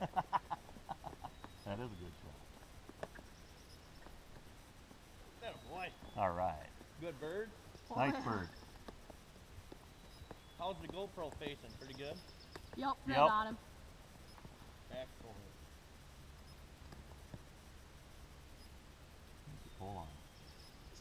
shot. That is a good shot. That a boy. All right. Good bird. Nice bird. How's the GoPro facing? Pretty good. Yep, right Yep. on him. Excellent.